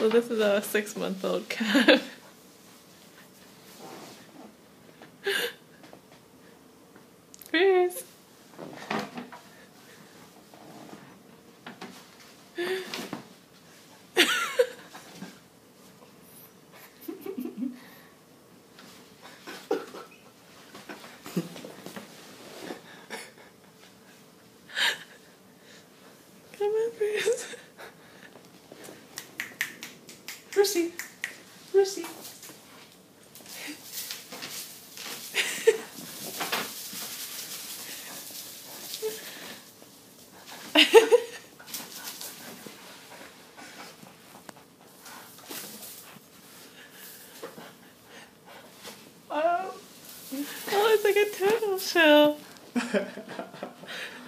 So this is a six month old cat. Russie. Russie. Oh, it's like a turtle shell.